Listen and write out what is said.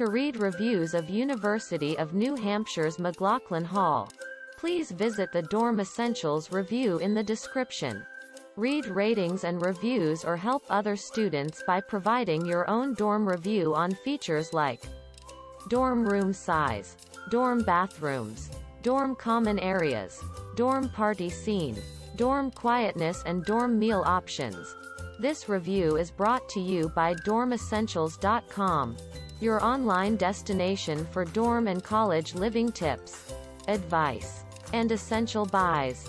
To read reviews of University of New Hampshire's McLaughlin Hall, please visit the Dorm Essentials review in the description. Read ratings and reviews or help other students by providing your own dorm review on features like dorm room size, dorm bathrooms, dorm common areas, dorm party scene, dorm quietness and dorm meal options. This review is brought to you by dormessentials.com, your online destination for dorm and college living tips, advice, and essential buys.